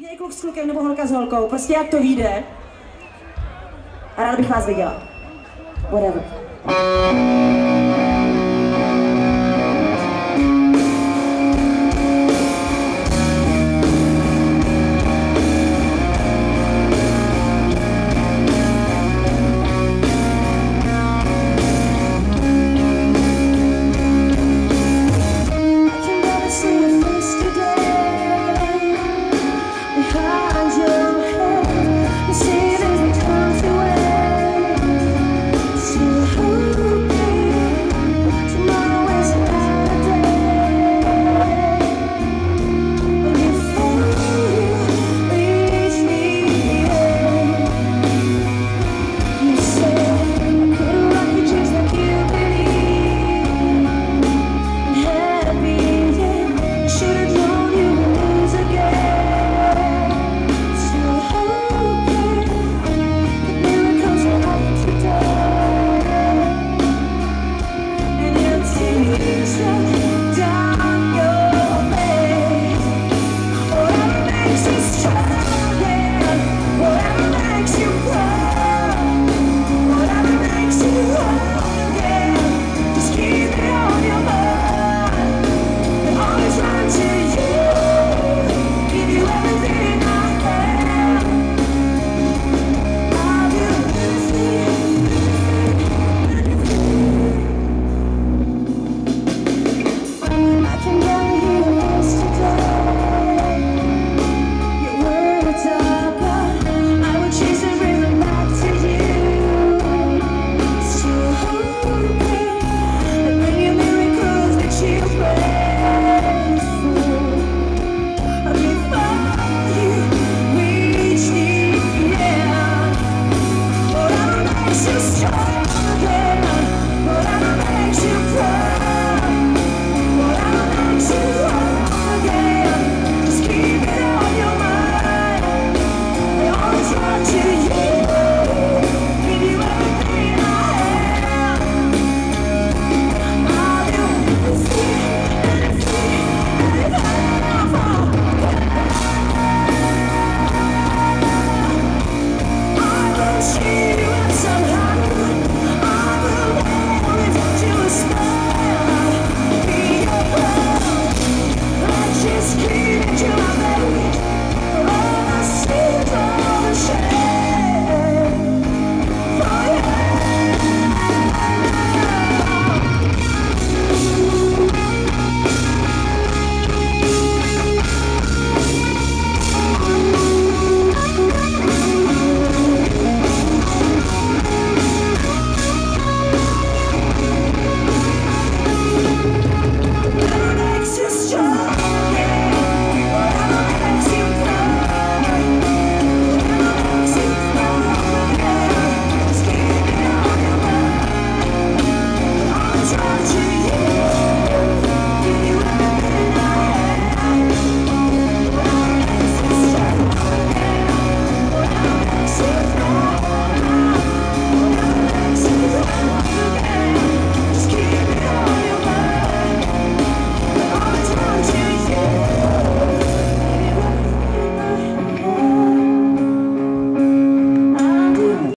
Klidně kluk s klukem nebo holka s holkou, prostě jak to vyjde. A ráda bych vás viděla. Whatever.